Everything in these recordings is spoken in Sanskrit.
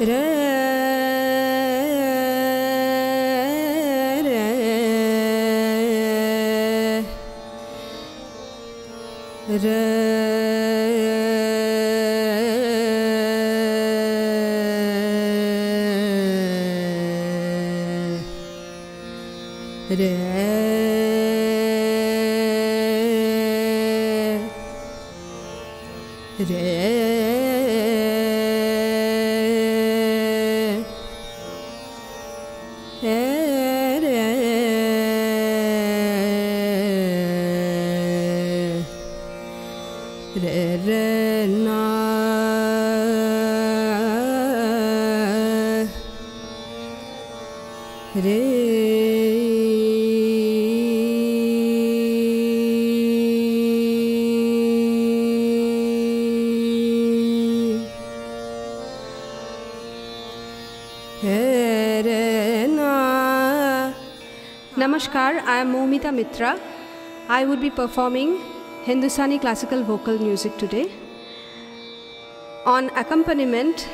Re. Namaskar, I am Momita Mitra. I would be performing Hindustani classical vocal music today. On accompaniment,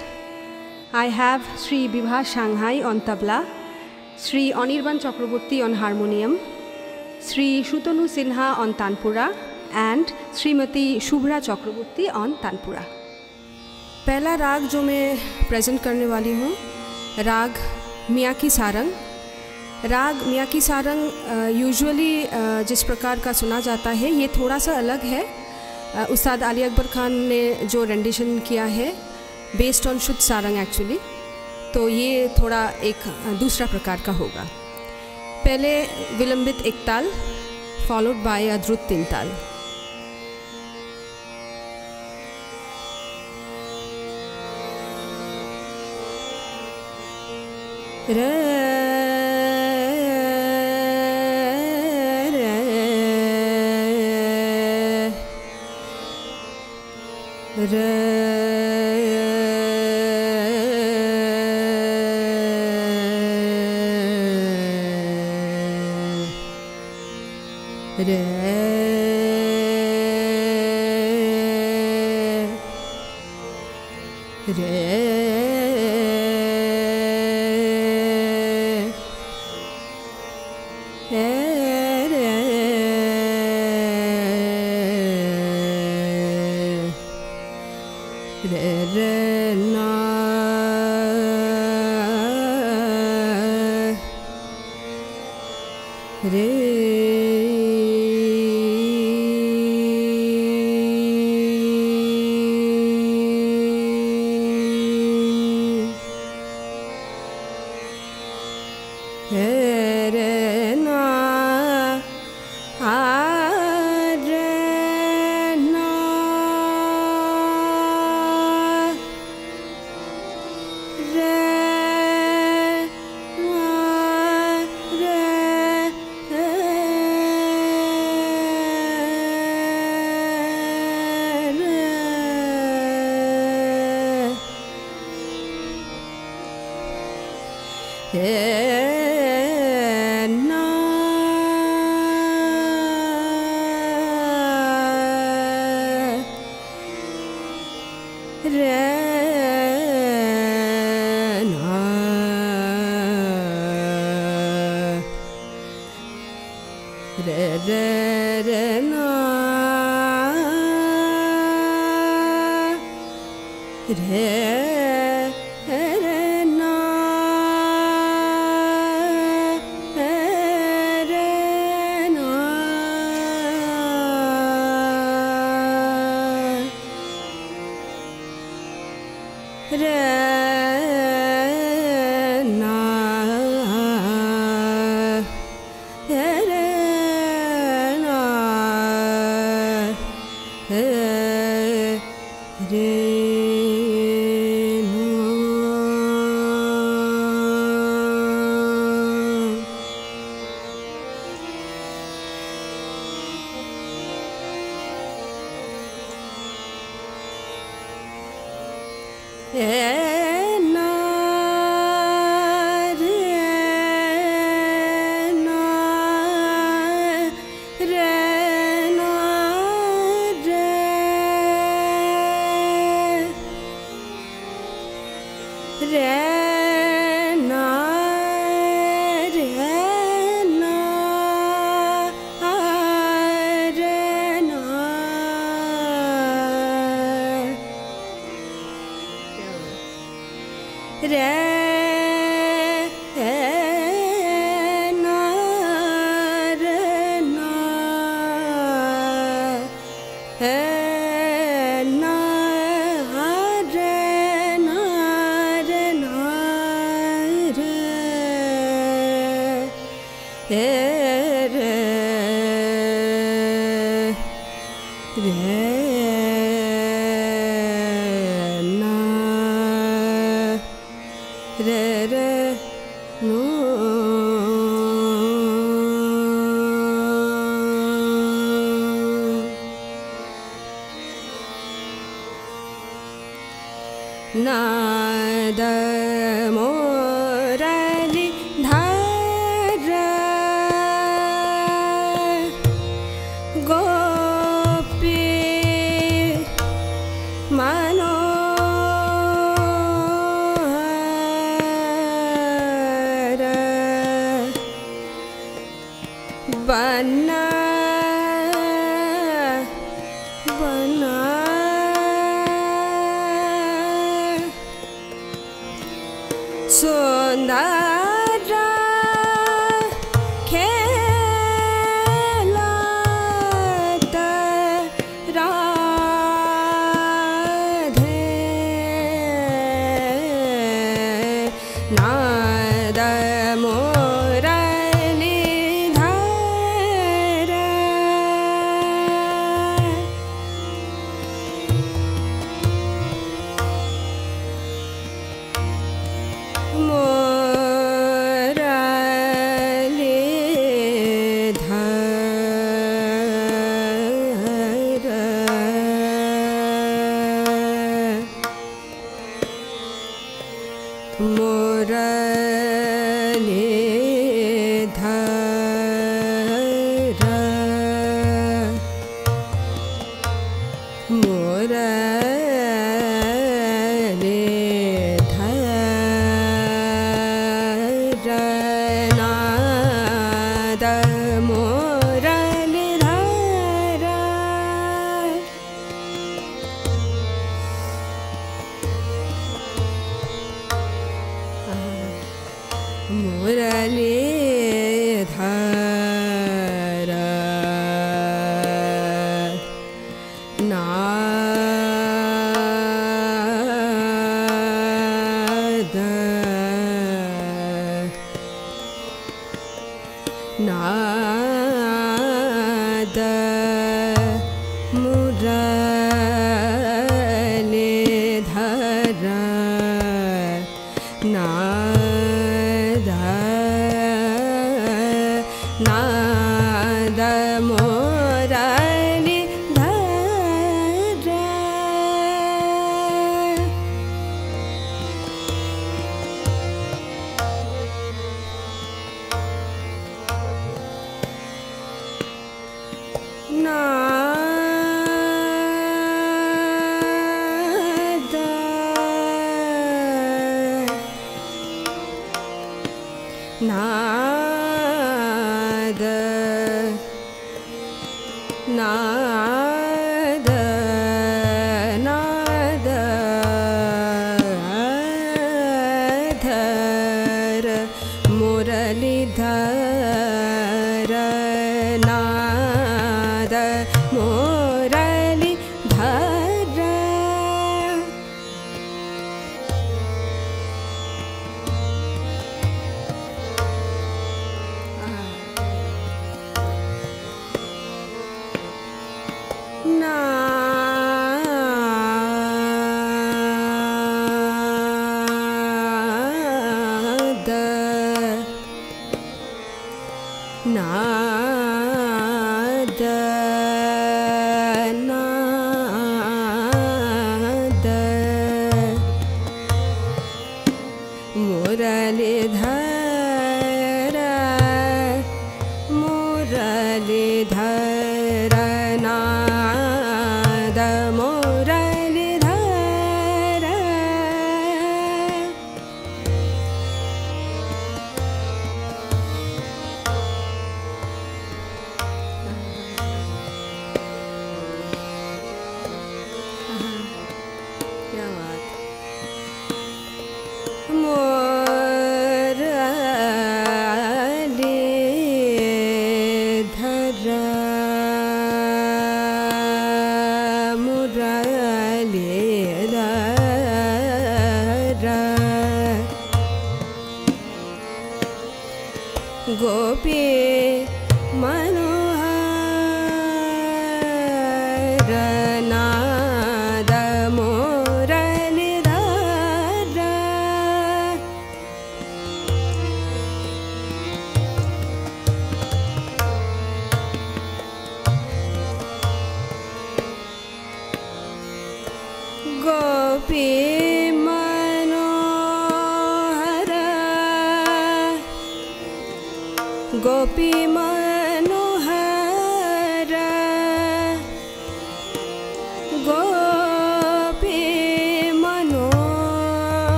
I have Sri Bibha Shanghai on tabla, Sri Anirban Chakraborty on harmonium, Sri Shutanu Sinha on tanpura, and Srimati Shubhra Chakraborty on tanpura. पहला राग जो मैं प्रेजेंट करने वाली हूँ राग मियाँ की सारंग राग मियाँ की सारंग यूजुअली जिस प्रकार का सुना जाता है, ये थोड़ा सा अलग है। उस्ताद अली अकबर खान ने जो रेंडिशन किया है बेस्ड ऑन शुद्ध सारंग एक्चुअली तो ये थोड़ा एक दूसरा प्रकार का होगा। पहले विलंबित एक ताल फॉलोड बाय अद्रुत तीन ताल। re re re re, re.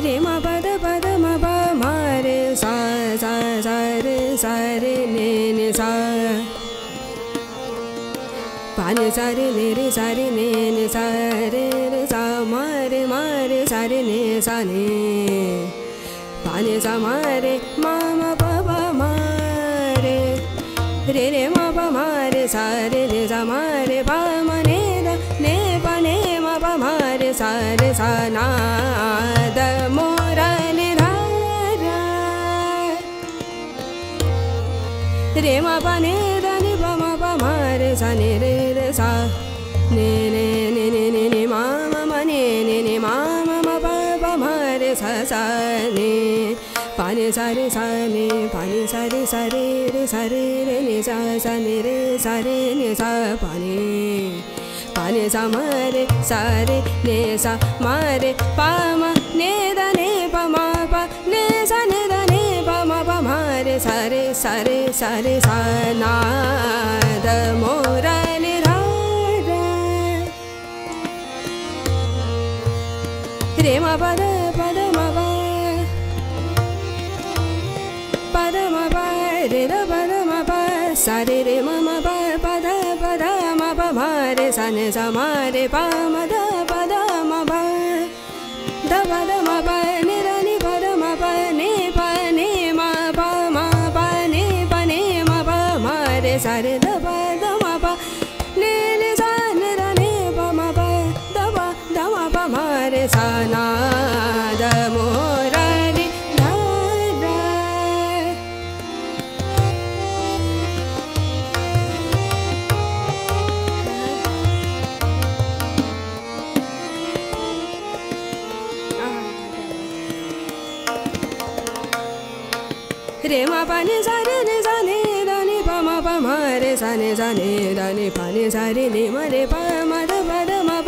रे मा पद पद म प मा रे सा सा रे सा रे ने ने सा। पाले सारे ने रे सारे ने ने सा मा पापा सा मा रे मा परे सारे ने सा मा रे पा मे ने पाले मा रे सा रे सा ना ne sa pa ne pa ne sa ma re sa re ne sa ma re pa ma ne da ne pa ma pa ne sa ne ma re sa re sa re sa re sa na da mo ra ni ra ra re ma pa da ma re pa ma da pa da ma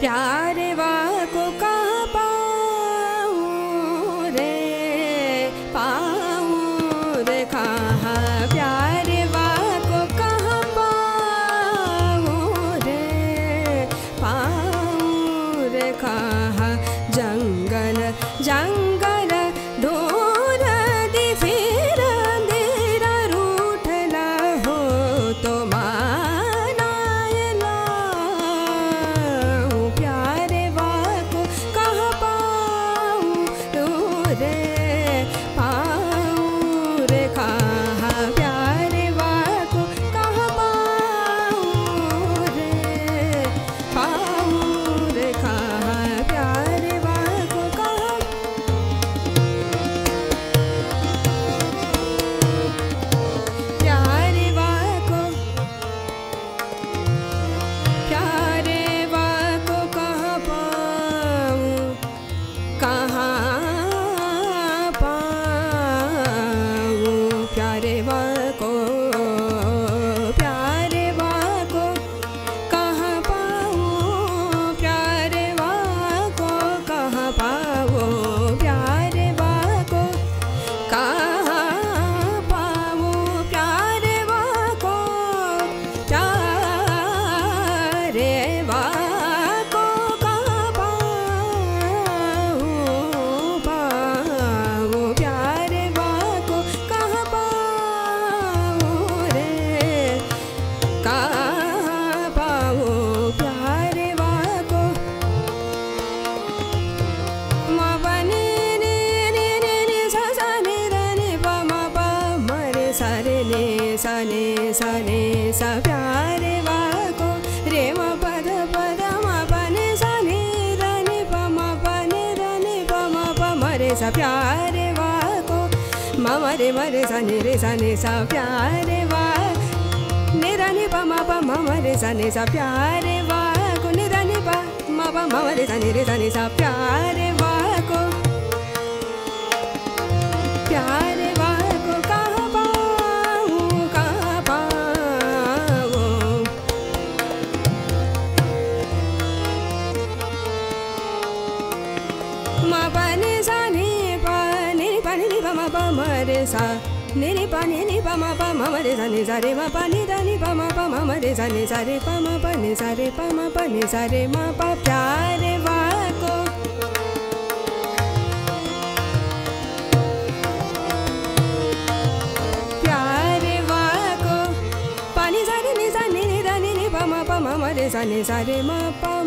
प्यारे वा मेरे पाने ने पामा पामा, मरे जाने सारे मा पाने दाने पामा पामा, मरे जाने सारे पामा पाने सारे पामा पाने सारे माँ पा प्यार वाह को पामा पामा, मरे जाने सारे ma pa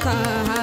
ka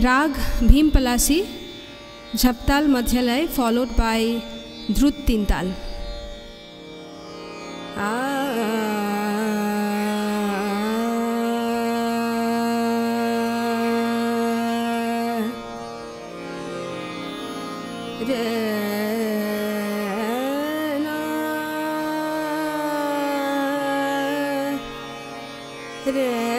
raga Bhim Palasi Jhaptal madhyalay followed by drut teentaal Yeah.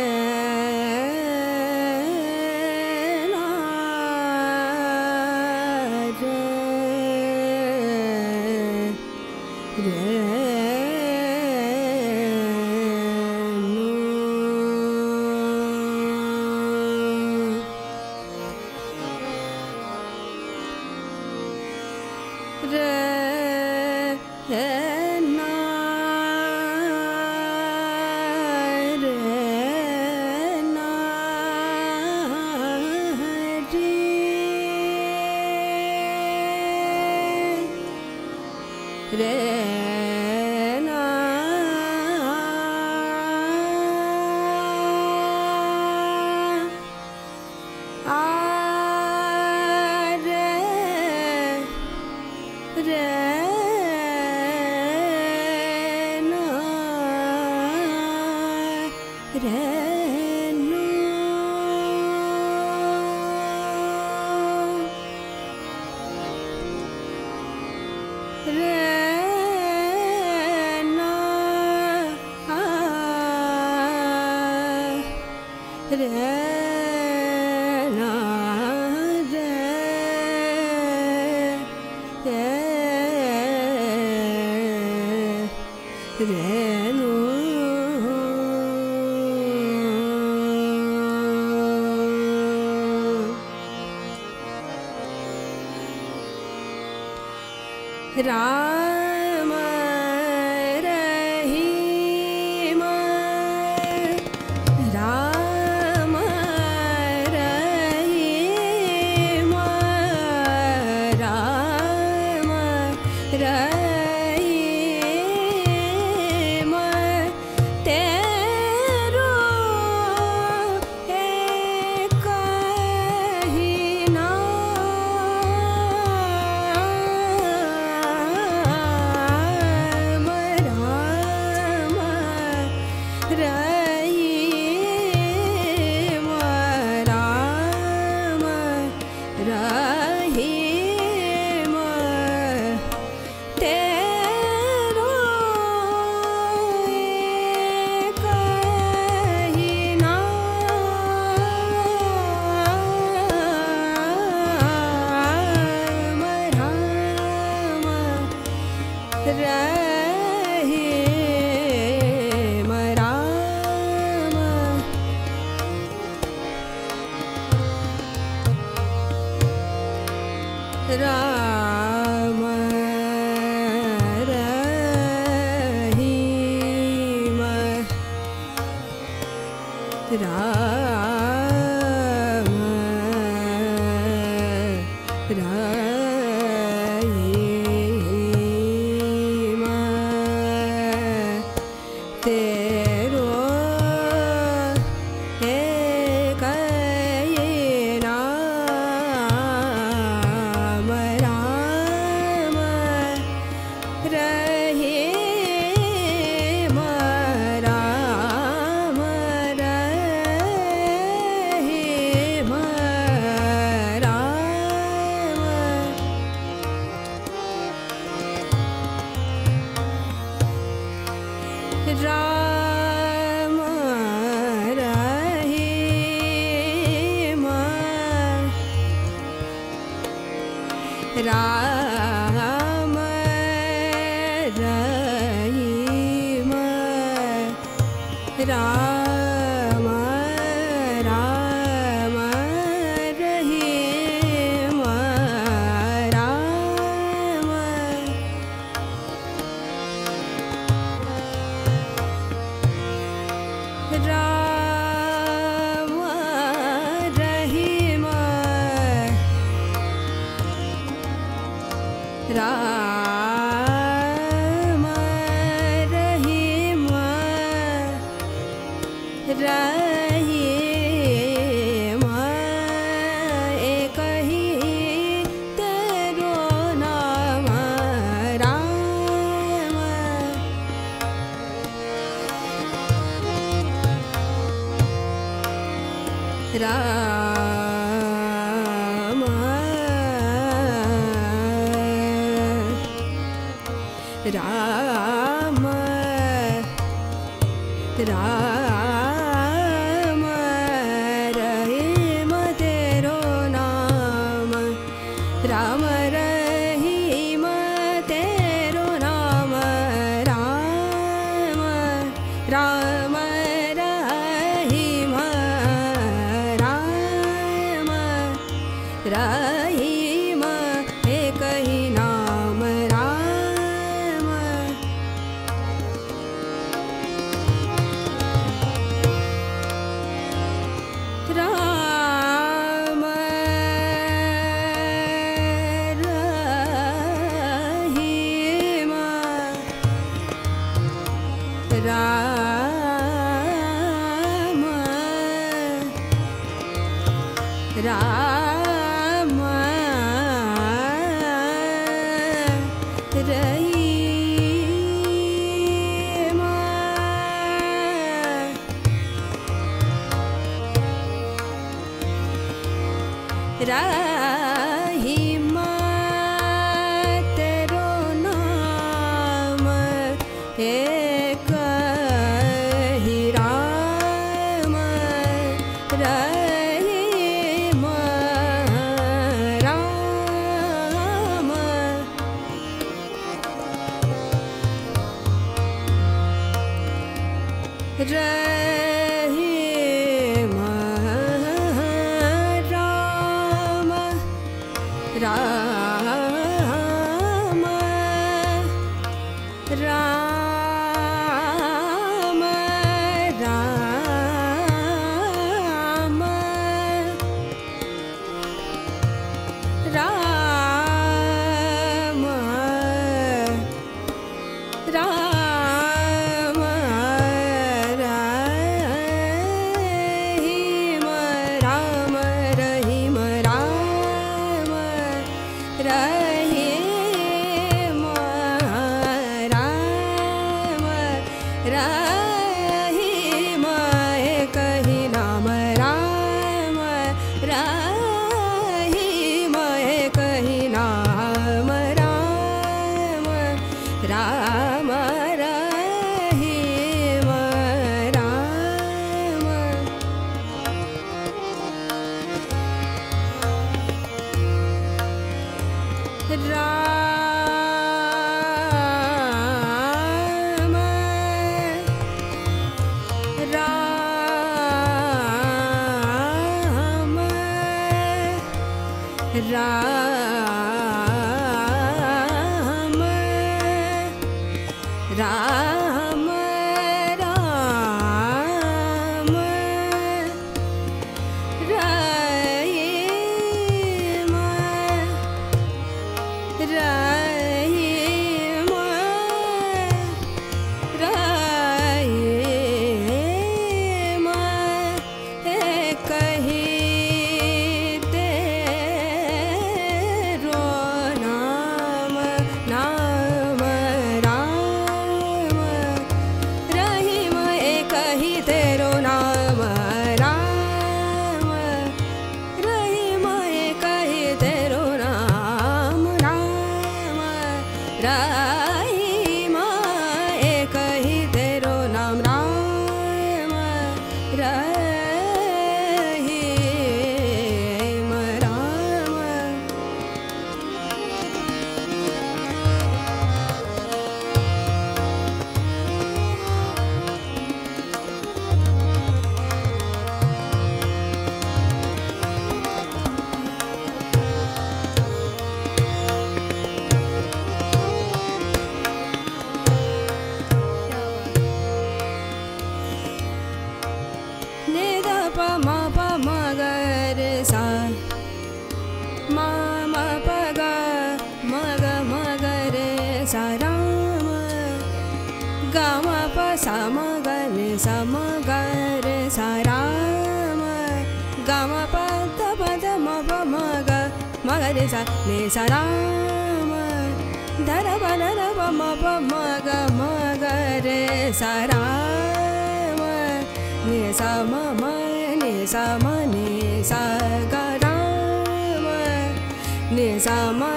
ni sa ma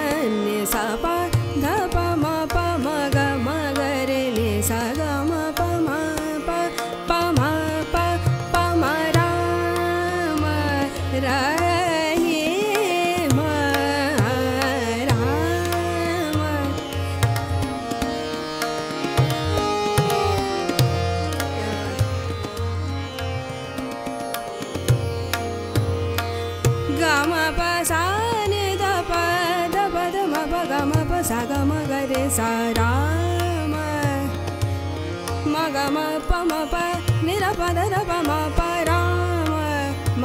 pa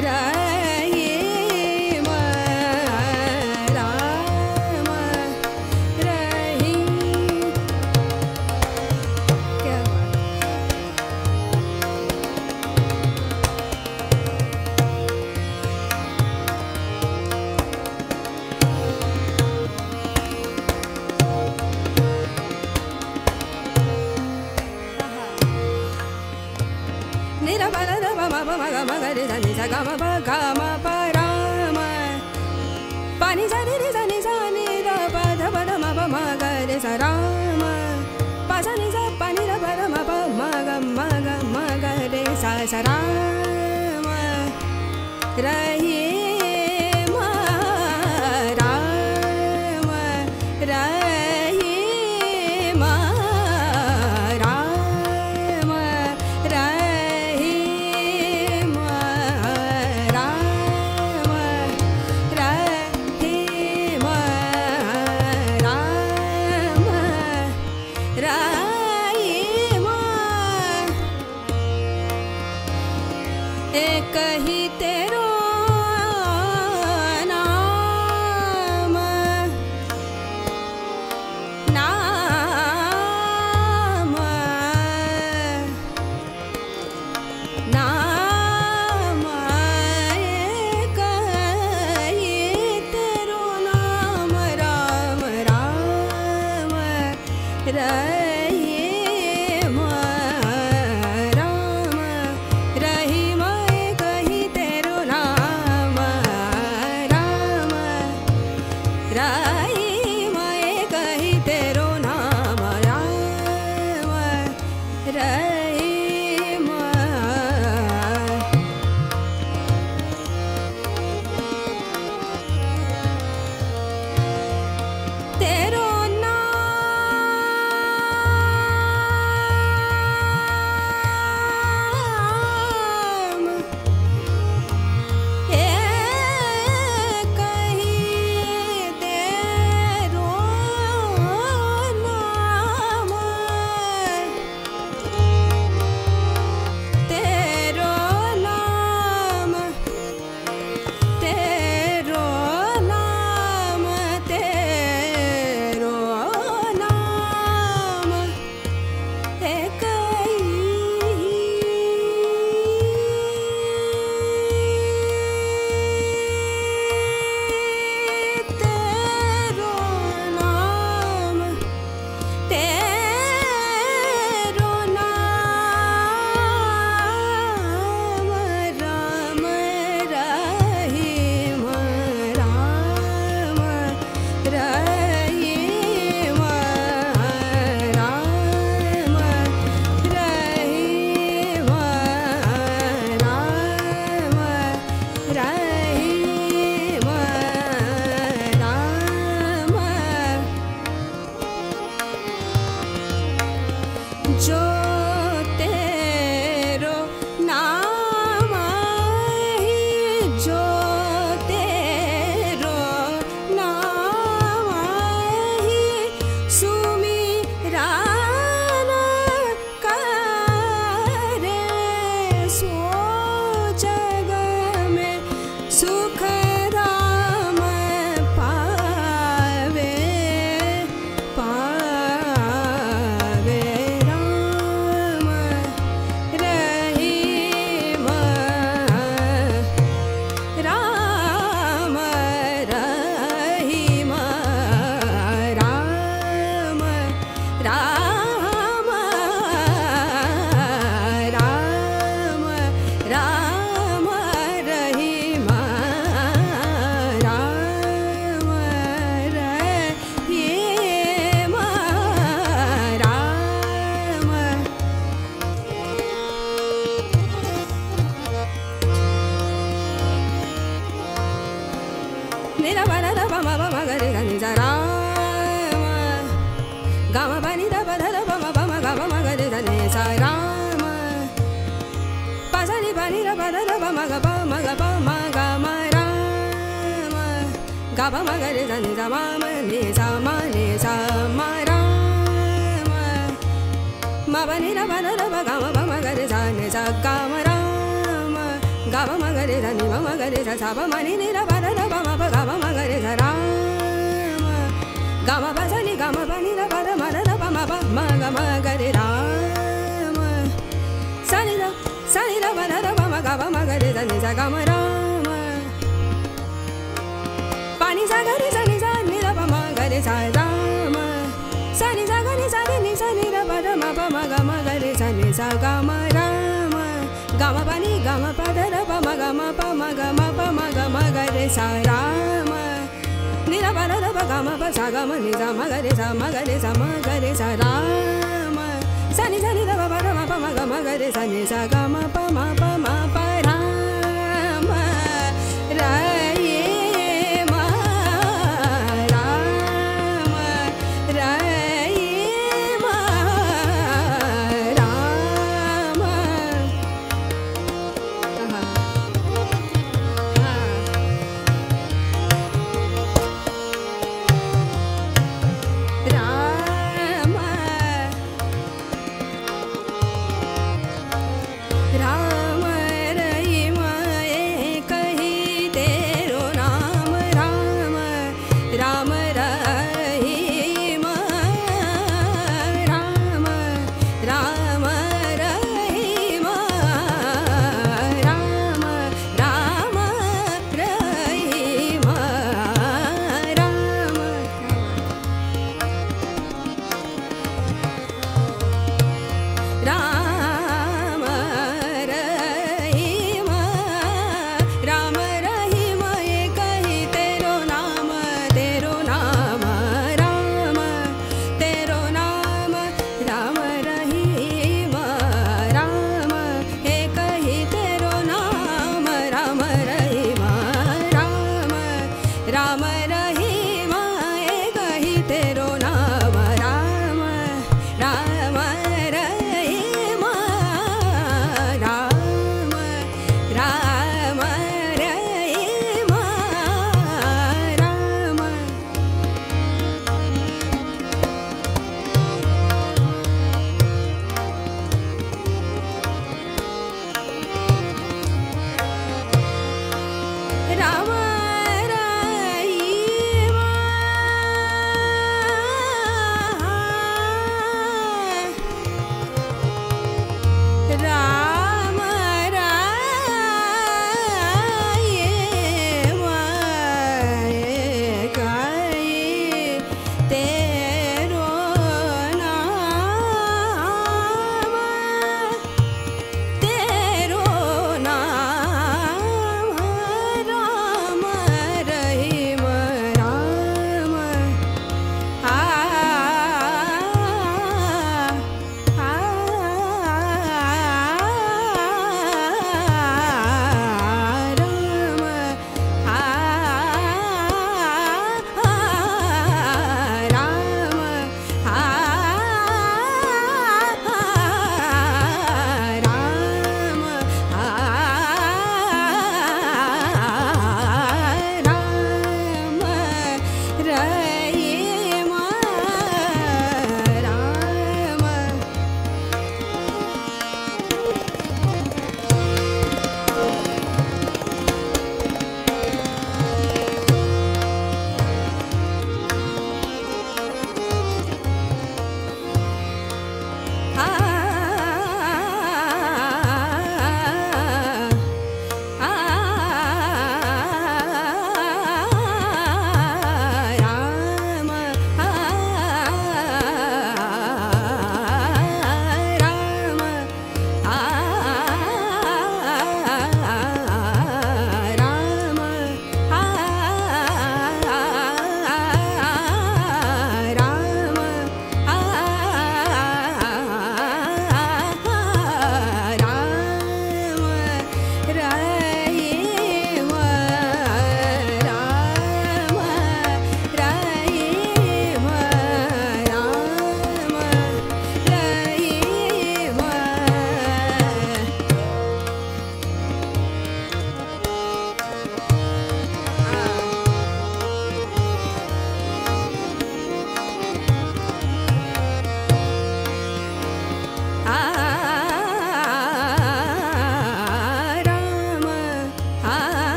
gracias. म ग राम प नि सा नि रे सा नि सा राम प सा नि सा प नि र प र म प म ग म ग म ग रे सा सा राम र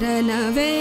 शरणवे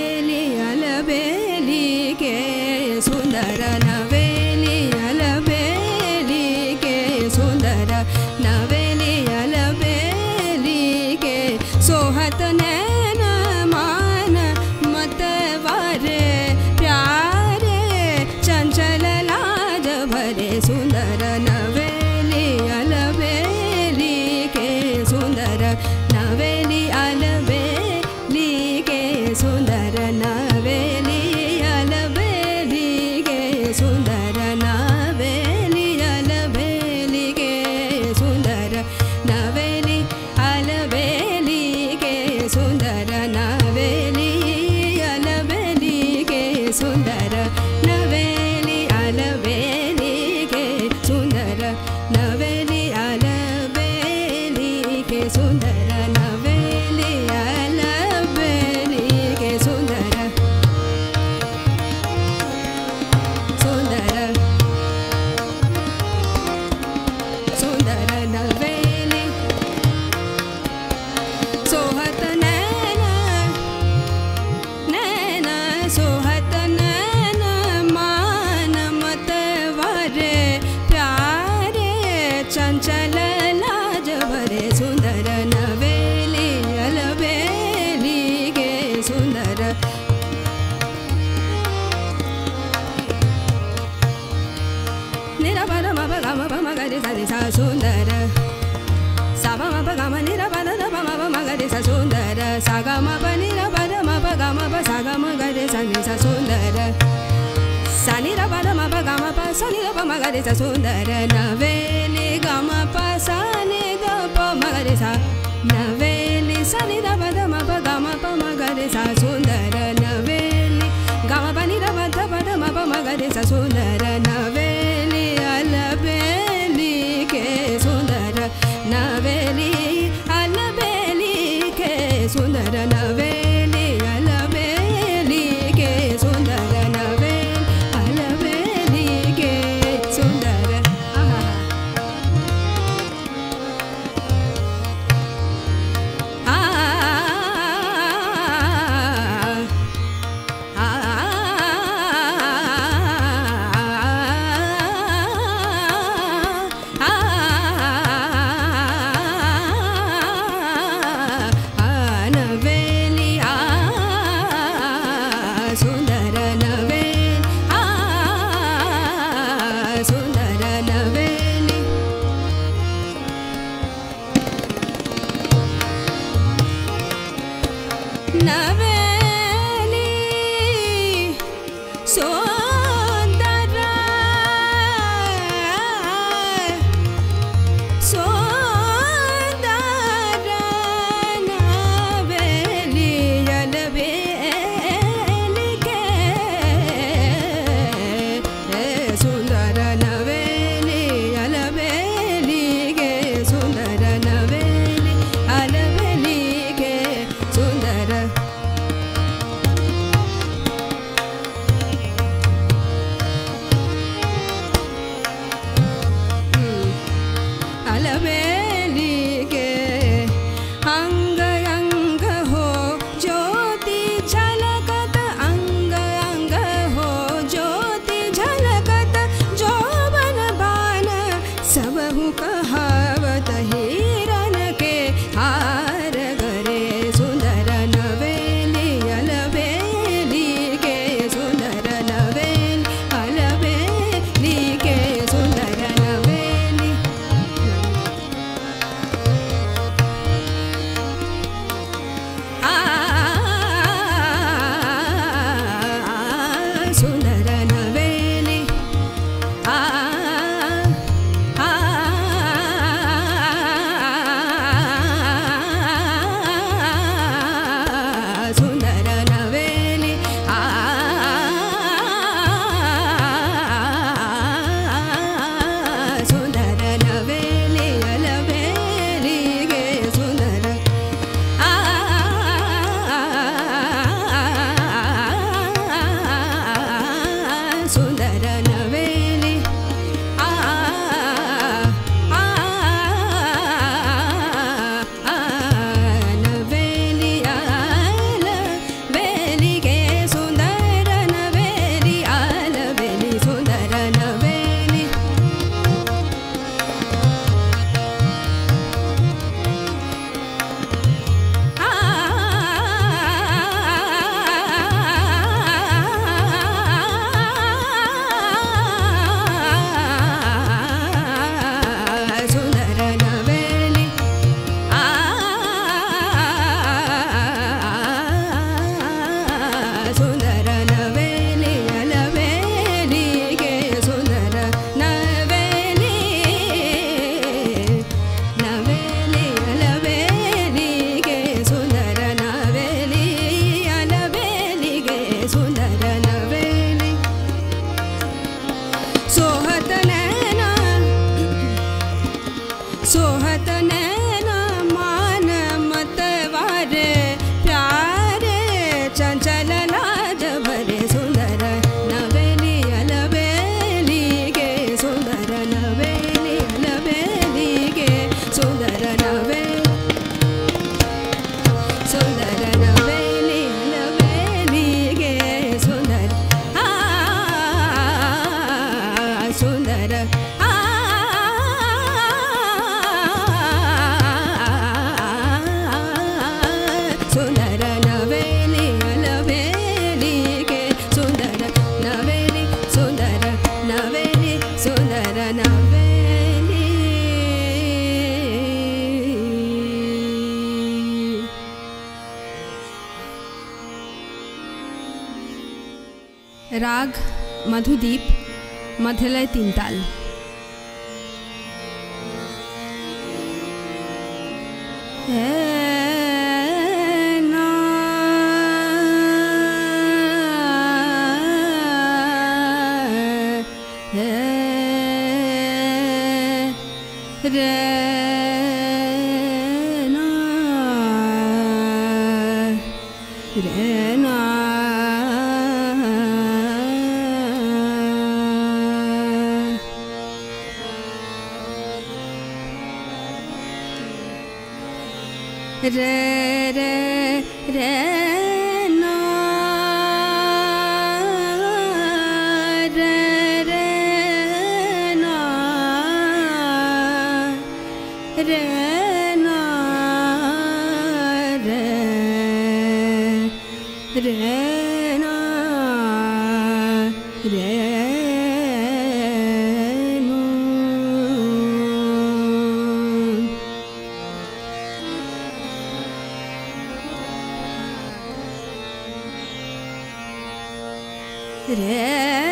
Never Tintal. Yeah.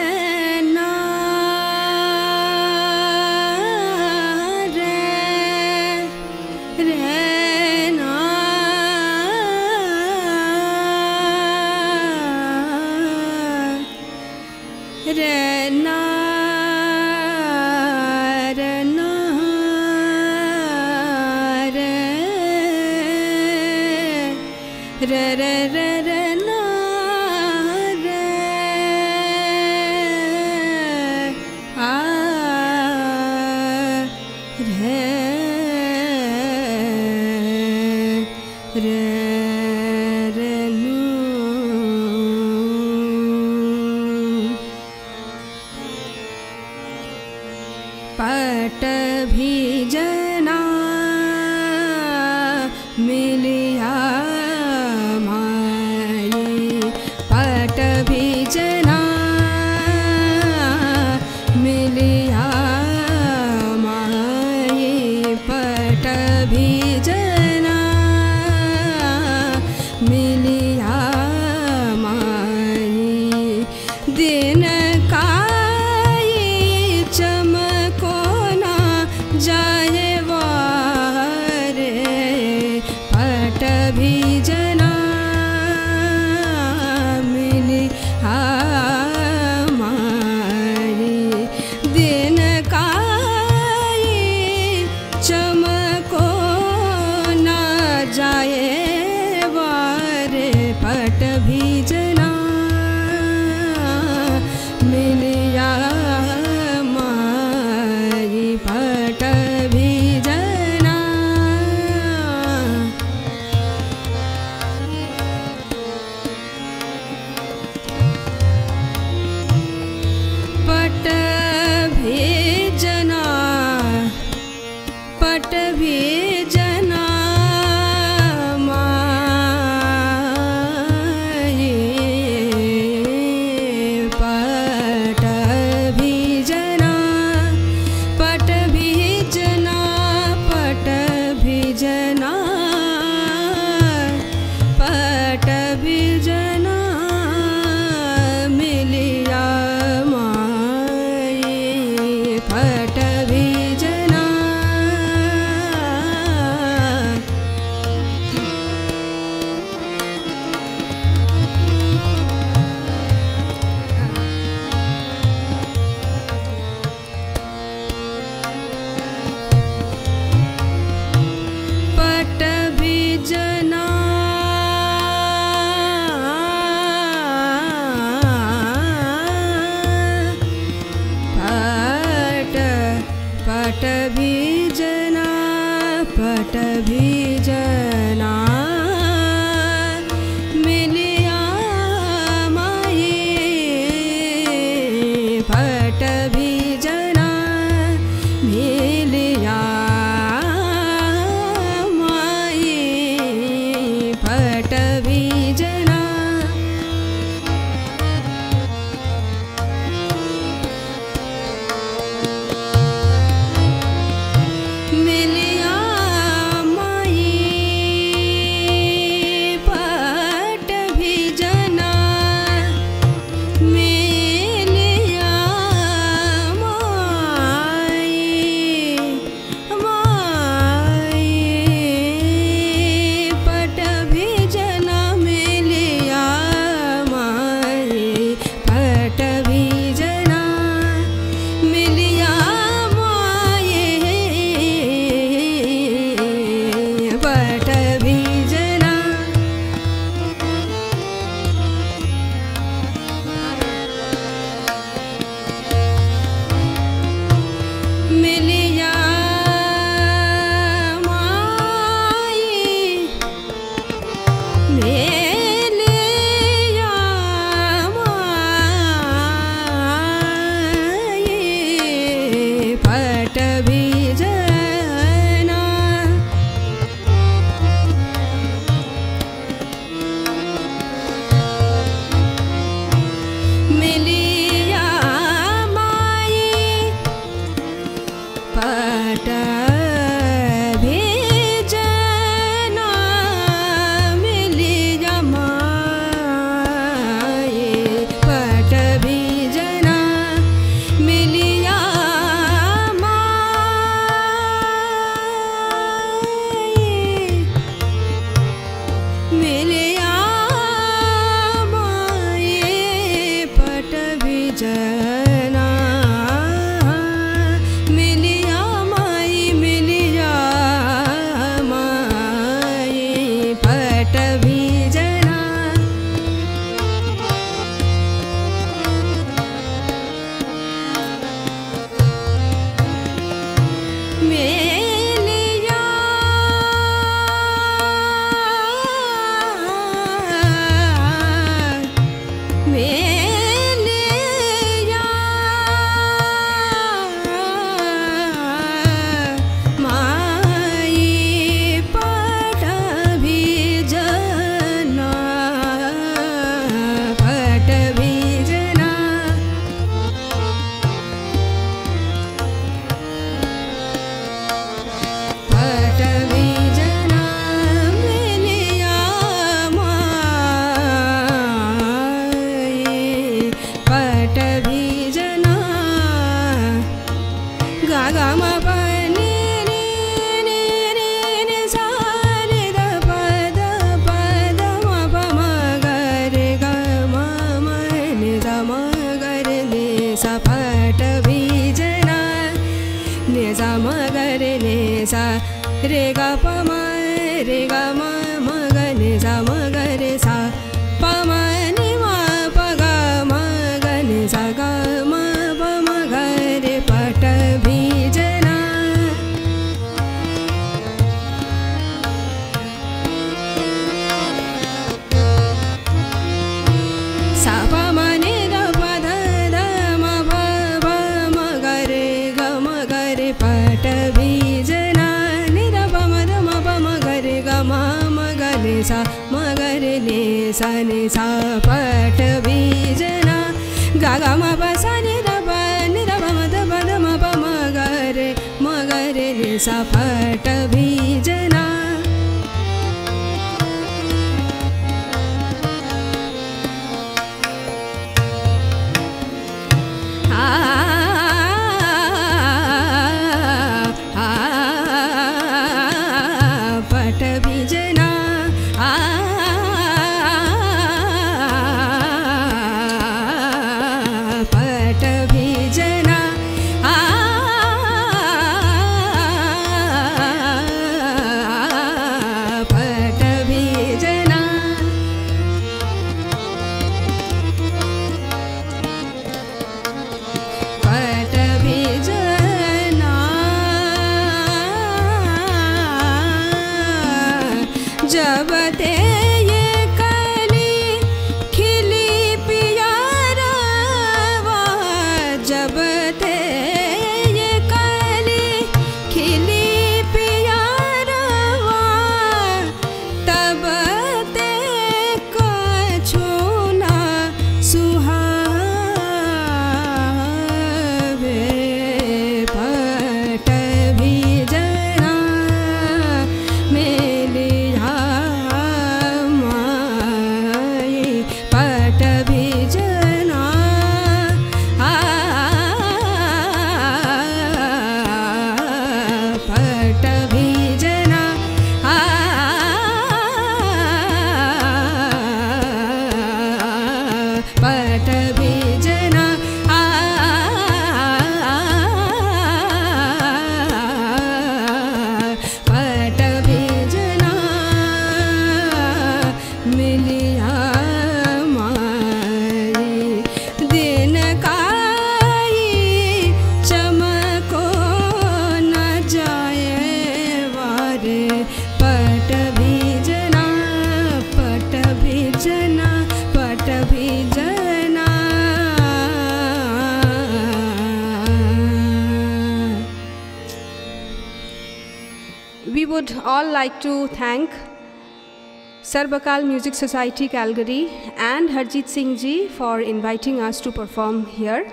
Sarbakal Music Society Calgary and Harjit Singh ji for inviting us to perform here.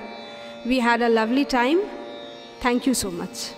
We had a lovely time. Thank you so much.